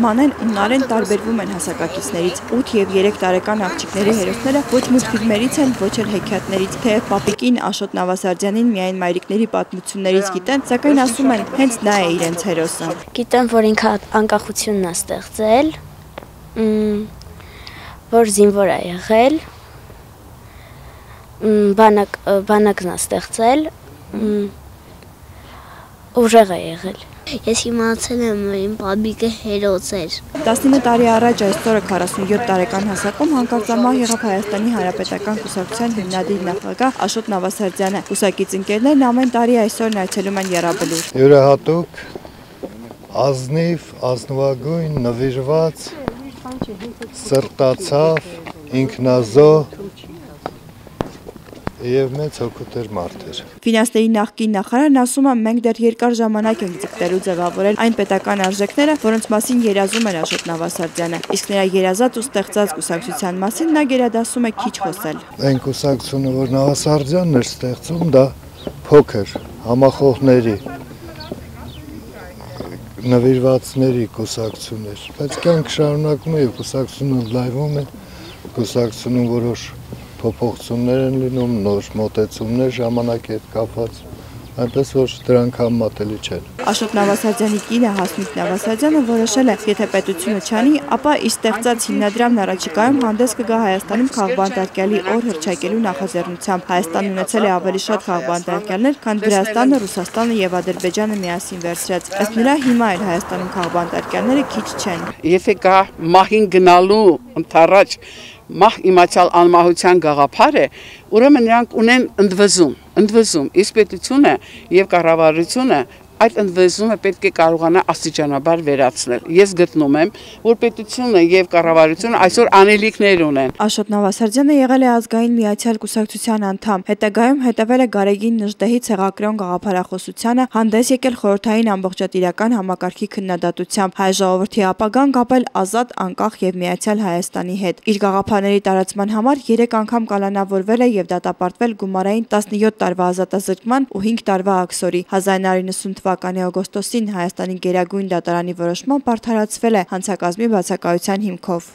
Մանեն ու Նարեն տարբերվում են հասակակիցներից։ 8 եւ 3 տարեկան աղջիկների հերոսները ոչ մուլտֆիլմերից են, ոչ էլ հեքիաթներից, թեև պապիկին Աշոտ Նավասարդյանին միայն մայրիկների պատմություններից գիտեն, սակայն ասում են, հենց նա է իրենց հերոսը։ Գիտեմ, որ ինքը անկախությունն է ստեղծել, որ զինվոր է եղել, բանակ բանակն է ստեղծել, ուժեղ է եղել։ Ես իմացել եմ, որ իմ բաբիկը հերոս էր։ 19 տարի առաջ այս օրը 47 տարեկան հասակում հանկարծամահ եղավ Հայաստանի Հանրապետական Կուսակցության հիմնադիր նախագահ Աշոտ Նավասարդյանը։ Կուսակից ընկերներն ամեն տարի այսօրն այցելում են Եռաբլուր։ Յուրահատուկ ազնիվ, ազնվագույն, նվիրված, սրտացավ, ինքնազոհ եւ մեծ հոգուտեր մարդ էր։ Ֆինանսների նախկին նախարարն ասում է, մենք դեռ երկար ժամանակ ենք ձգտելու ձևավորել այն պետական արժեքները, որոնց մասին երազում էր Աշոտ Նավասարդյանը։ Իսկ նրա երազած ու ստեղծած կուսակցության մասին նա գերադասում է քիչ խոսել։ Այն կուսակցությունը, որ Նավասարդյանն էր ստեղծում, դա փոքր համախոհների նվիրվածների կուսակցություն էր, բայց կյանք շարունակում է եւ կուսակցությունը լայվում է, կուսակցությունում որոշ փոփոխություններ են լինում, նոր մոտեցումներ ժամանակի հետ կապված այնպես որ դրանք համատելի չեն։ Աշոտ Նավասարդյանի կինը Հասմիկ Նավասարդյանը որոշել է, եթե պետությունը չանի, ապա իր ստեղծած հիմնադրամն առաջիկայում հանդես կգա Հայաստանում խաղբանտարկյալի օր հրճակելու նախաձեռնությամբ։ Հայաստանն ունեցել է ավելի շատ խաղբանտարկյալներ, քան Վրաստանը, Ռուսաստանը եւ Ադրբեջանը միասին վերցրած։ Ըստ նրա հիմա էլ Հայաստանում խաղբանտարկյալները քիչ չեն։ Եթե կա մահին գնալու ընթառաջ մահ իմացյալ անմահության գաղափար է, ուրեմն նրանք ունեն ընդվզում, ընդվզում, իսկ պետությունը եւ կառավարությունը այդ ընդվզումը պետք է կարողանա աստիճանաբար վերացնել։ Ես գտնում եմ, որ պետությունը եւ կառավարությունը այսօր անելիքներ ունեն։ Աշոտ Նավասարդյանը եղել է ազգային միացյալ կուսակցության անդամ։ Հետագայում հետևել է Գարեգին Նժդեհի ցեղակրոն գաղափարախոսությանը, հանդես եկել խորհրդային ամբողջատիրական համակարգի քննադատությամբ, հայ ժողովրդի ապագան կապել ազատ, անկախ եւ միացյալ Հայաստանի հետ։ Իր գաղափարների տարածման համար 3 անգամ կալանավորվել է եւ դատապարտվել գումարային 17 տարվա ազատազրկման ու 5 տարվա աքսորի։ 1990 թվականի օգոստոսին Հայաստանի Գերագույն դատարանի որոշմամբ արդարացվել է հանցակազմի բացակայության հիմքով։